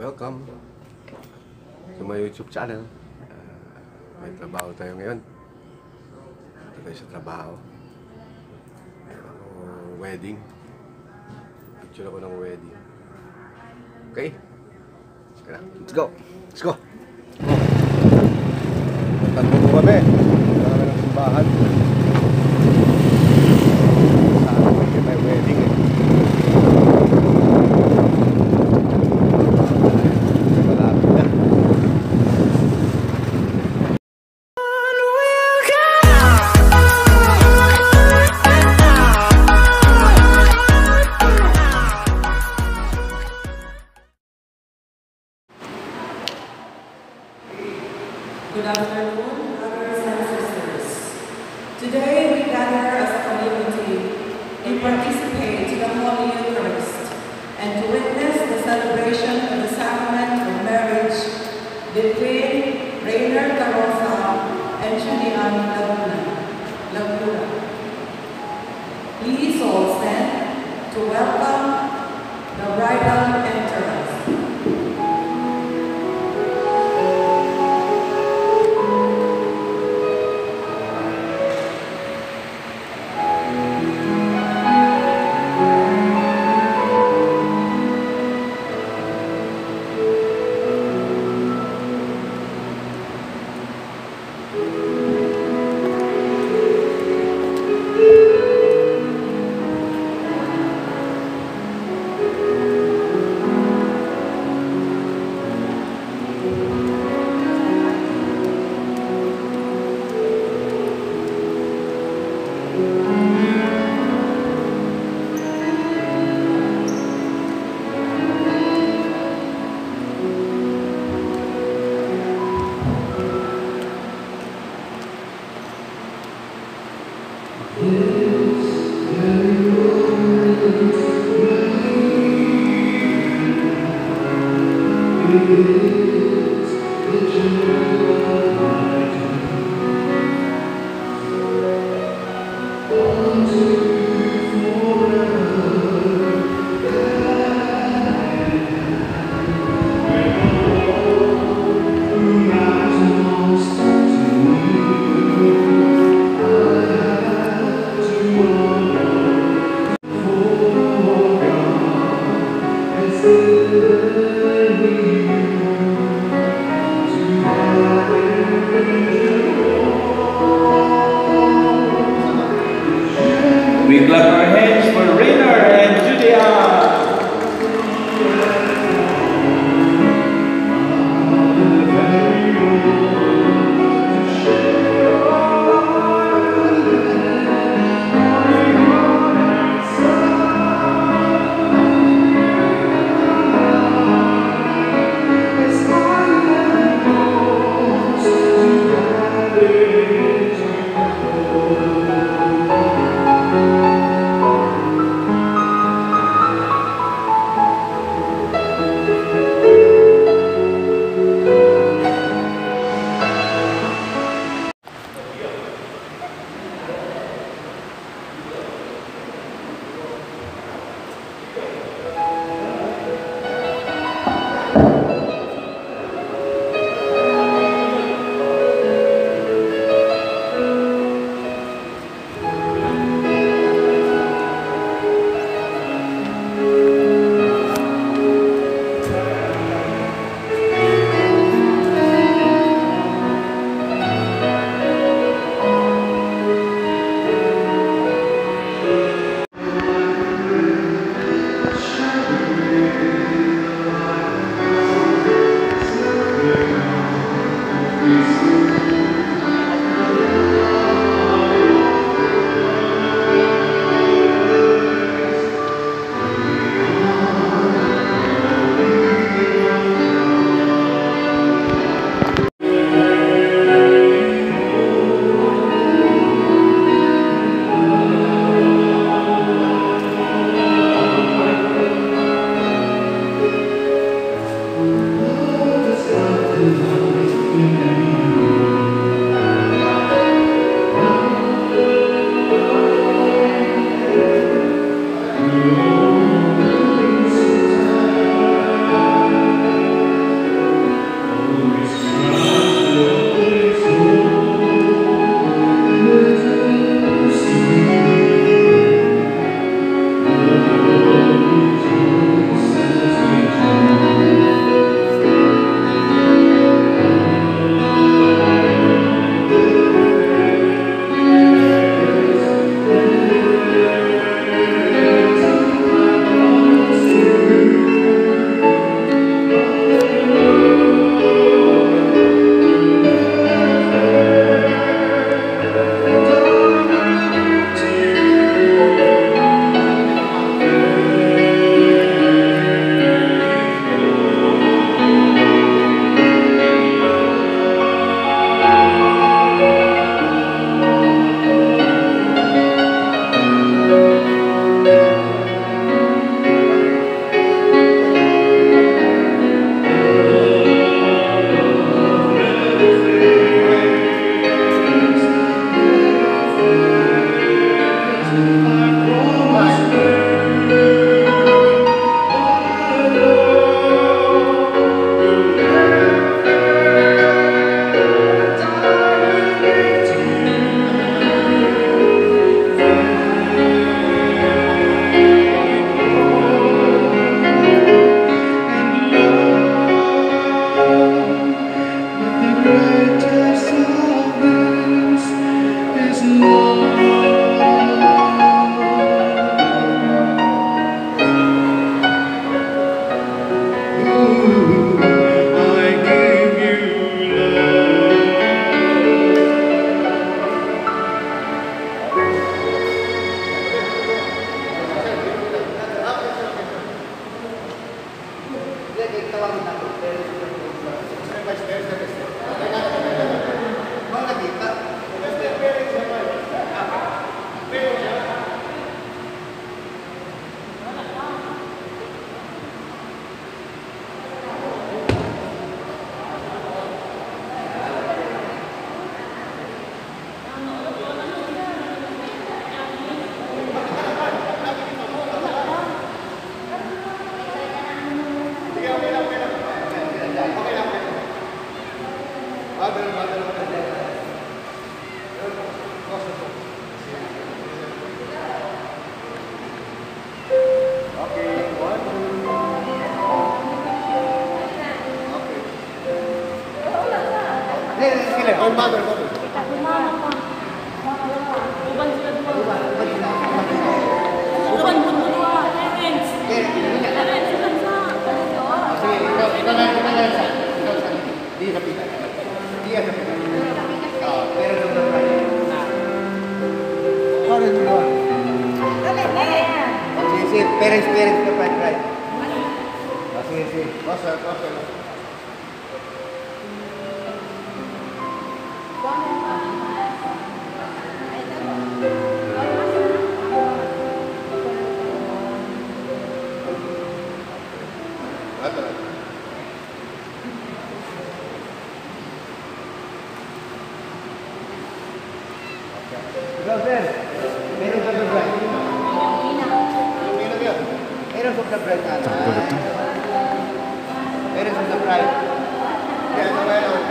welcome sa my YouTube channel. Uh, may trabaho tayo ngayon. Ito tayo sa trabaho. Ako wedding. Picture ako ng wedding. Okay? Sige. Let's go. Let's go. Tatlo kami. Kami ng simbahan. Good afternoon, brothers and sisters. Today we gather as a community to participate in the Holy Eucharist and to witness the celebration of the sacrament of marriage between is the. Parents, parents, parents, parents, parents. Masih, masih. Kosong, kosong. Go, sir. Meron ka bread. Meron ka bread, Meron ka bread. Meron ka bread. Meron ka bread. Meron ka bread.